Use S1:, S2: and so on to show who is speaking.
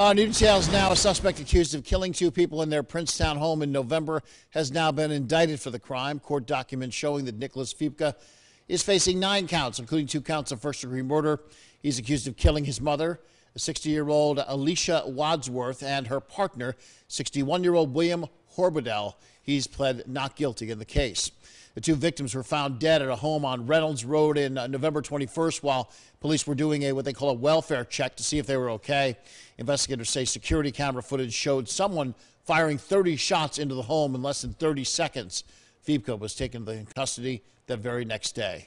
S1: Uh, new details now. A suspect accused of killing two people in their Princetown home in November has now been indicted for the crime. Court documents showing that Nicholas Fipka is facing nine counts, including two counts of first degree murder. He's accused of killing his mother, 60 year old Alicia Wadsworth, and her partner, 61 year old William Horbedel. He's pled not guilty in the case. The two victims were found dead at a home on Reynolds Road in uh, November 21st while police were doing a what they call a welfare check to see if they were okay. Investigators say security camera footage showed someone firing 30 shots into the home in less than 30 seconds. Fipka was taken into custody that very next day.